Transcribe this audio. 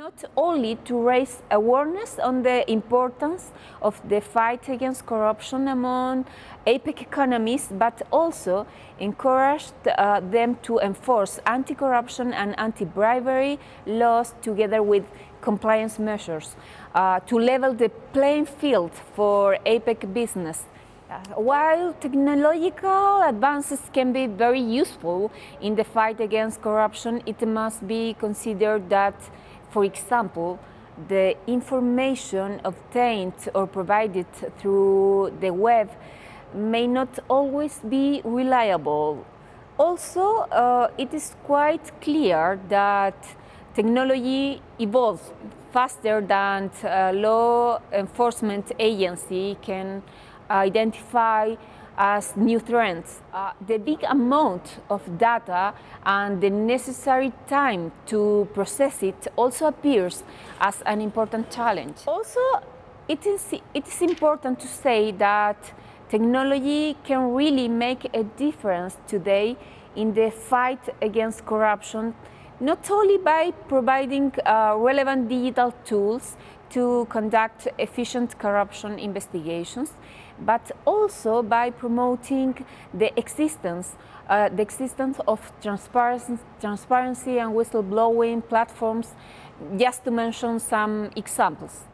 not only to raise awareness on the importance of the fight against corruption among APEC economies, but also encouraged uh, them to enforce anti-corruption and anti-bribery laws together with compliance measures uh, to level the playing field for APEC business. Uh, while technological advances can be very useful in the fight against corruption, it must be considered that for example, the information obtained or provided through the web may not always be reliable. Also, uh, it is quite clear that technology evolves faster than a law enforcement agency can identify as new trends. Uh, the big amount of data and the necessary time to process it also appears as an important challenge. Also, it is, it is important to say that technology can really make a difference today in the fight against corruption, not only by providing uh, relevant digital tools to conduct efficient corruption investigations, but also by promoting the existence, uh, the existence of transparency, transparency and whistleblowing platforms, just to mention some examples.